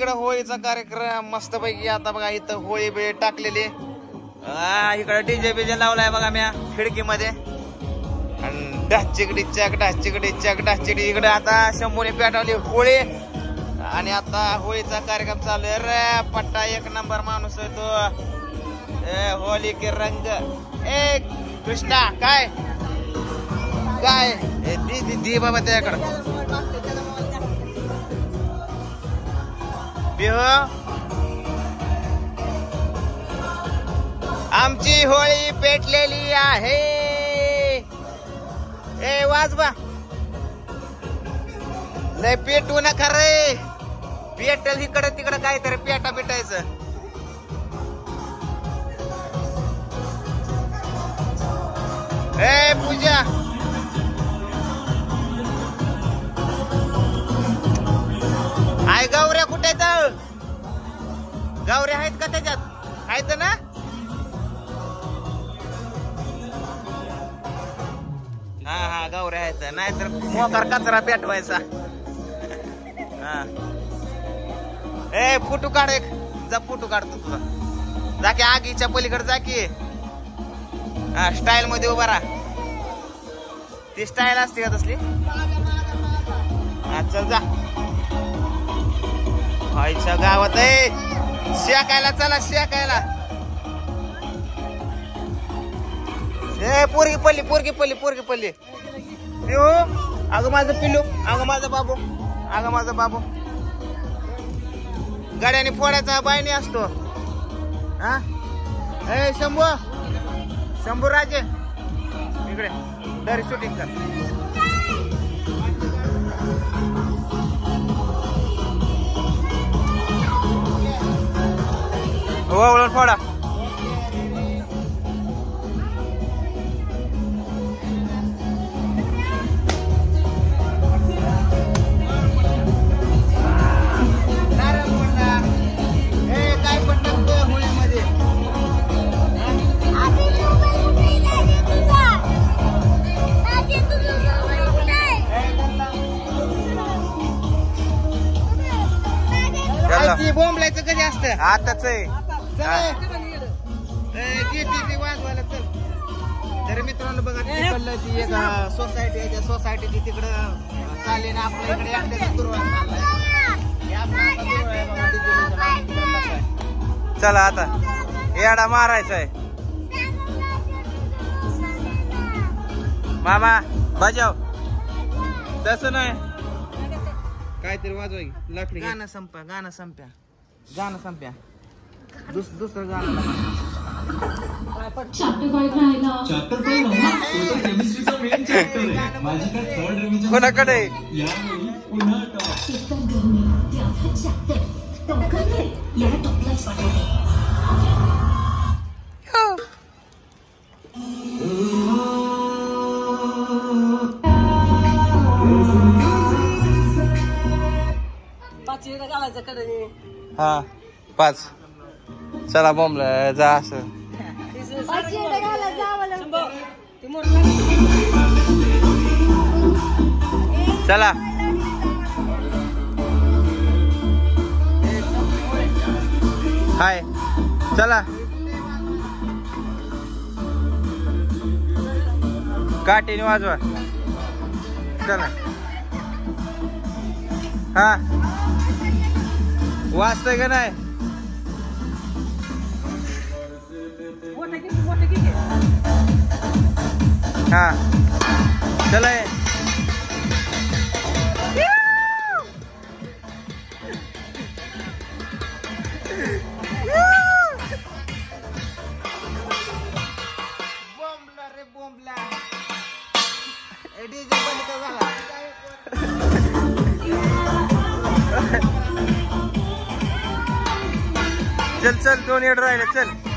इकडं होळीचा कार्यक्रम मस्त पैकी आता बघा इथं होळी बिळी टाकलेली. इकडं डीजे बीजे लावलाय बघा म्या खिडकीमध्ये. आणि डाचिकडी चक डाचिकडी चक डाचिकडी इकडे आता शंभूने पेटवली होळी. आणि आता होळीचा कार्यक्रम चालू आहे. रे पट्टा एक नंबर माणूस आहे तो. ए होली के रंग. ए कृष्णा काय? काय? दी दी दी बाबा त्याकडं. बिहो. आमची होळी पेटलेली आहे. ए वाजवा लय पेटू नका रे. पेटल इकडं तिकडं काहीतरी पेटा पेटायचं ए पूजा. आय गाव कुठे आहेत गावरे आहेत का त्याच्यात? आहेत ना? हा हा गावऱ्या आहेत. नाहीतर मोकार कचरा पेटवायचा. हा. ए फोटो काढ एक. जा फोटो काढतो तुझा जा की आगीच्या पलीकडे जा की. हा स्टाईल मध्ये उभा राहा. ती स्टाईल असते का तसली? हा चल जा. आईच्या गावात आहे शेकायला चला शेकायला. ए पोरगी पल्ली पोरगी पल्ली पोरगी पल्ली पिऊ. अगं माझं पिल्लू अगं माझा बाबू अगं माझा बाबू. गाड्याने फोडायचा बायने असतो. हा? ए शंभू. शंभू राजे. इकडे. दरी शूटिंग कर. आहे काय ती बोंबलायचं कधी असतं? आताच आहे. तर मित्रांनो बघा तिकडलं ती एक सोसायटी आहे त्या सोसायटीची तिकडं चालेल आपल्या इकडे चाललाय. चला आता. येडा मारायचा आहे. मामा बजाव. तसं नाही. काहीतरी वाजवा की, लाकडी गाणं संपा गाणं संप्या. गाणं संप्या. दुसरं. चॅप्टर फाईव्ह राहिला. केमिस्ट्रीचा मेन चॅप्टर आहे. माझी काय थर्ड रिव्हिजन कोणाकडे? यावेळी पुन्हा टॉपलाच पाठवते. हा पाच. चला बॉम्बला जा असं. चला. हाय. चला. काठीने वाजवा. चला. हा. वाजतंय का नाही? हा. चला. चल चल दोन एड राहिले चल.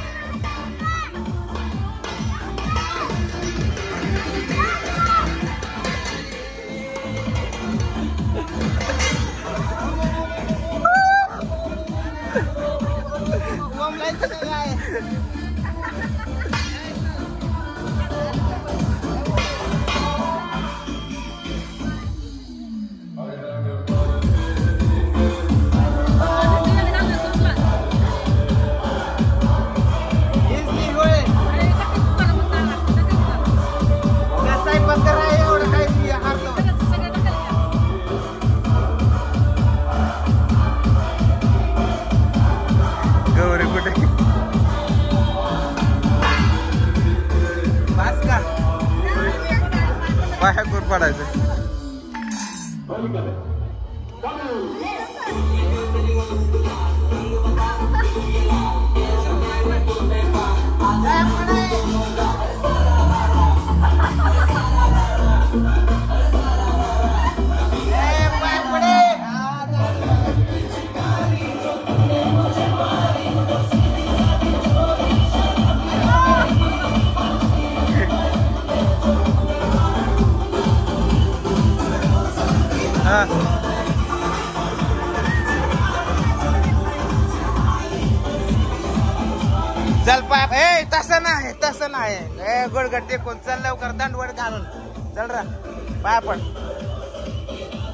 पायावर पडायचं चल पाय ए तसं नाही तसं नाही. ए ते कोण? चल लवकर दंडवड घालून. चल रा. पाय पण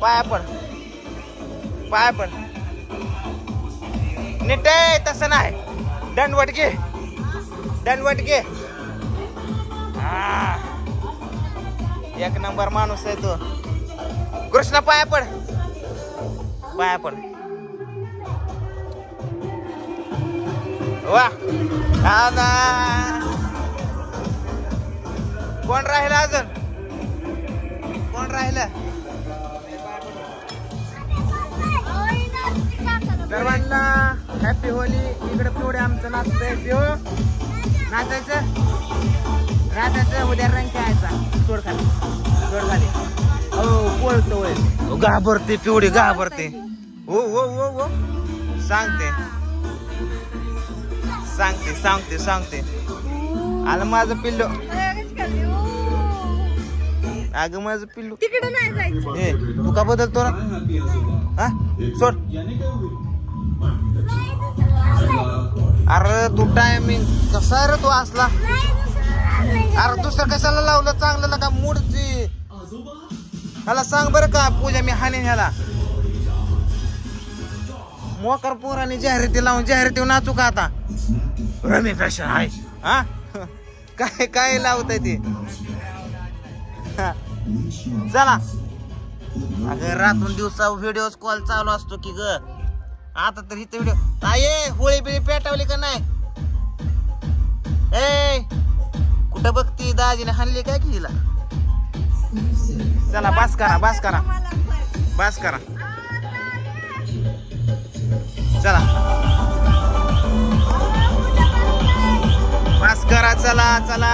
पाय पण पाय पण नीट तसं नाही. दंडवट घे. दंडवट घे. हा. एक नंबर माणूस आहे तो. कृष्ण पाया पड. पाया पड. वा. कोण राहिलं अजून? कोण राहिलं? सर्वांना हॅपी होली. इकडे पिवडे आमचं नाचतंय पिओ नाचायचं? नाचायचं? उद्या रंग खेळायचा. सोड खाली सोड खाली हो होय. घाबरते पिवडी घाबरते. हो हो हो हो. सांगते. सांगते सांगते सांगते. आलं माझं पिल्लू. अगं माझं पिल्लू. तिकडे नाही जायचं. ए तू का बदलतो ना? हा? सोड. अरे तू टायमिंग कसा रे तू असला? अरे दुसरं कशाला लावलं? चांगलं का मूडची? ह्याला सांग बरं का पूजा मी हाणे ह्याला. मोकार पोराने जाहिराती लावून जाहिराती नाचू का आता? रमी फॅशन आहे हा? काय काय लावत ते? हा. चला. अगं रातून दिवसा व्हिडिओ कॉल चालू असतो की ग. आता तर इथे व्हिडिओ आये होळी बिळी पेटावली का नाही? ए कुठं बघती दाजीने हाणली काय की हिला? चला बास करा बास करा. बास करा. चला. बास करा चला चला.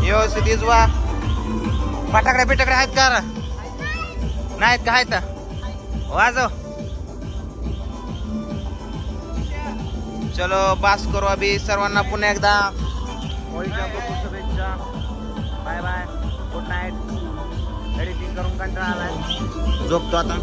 व्यवस्थित इजवा. फटाकडे बिटाकडे आहेत का नाहीत का आहेत? वाजव. चलो बास करू अभि सर्वांना पुन्हा एकदा. कंटाळा आलाय झोपतो आता.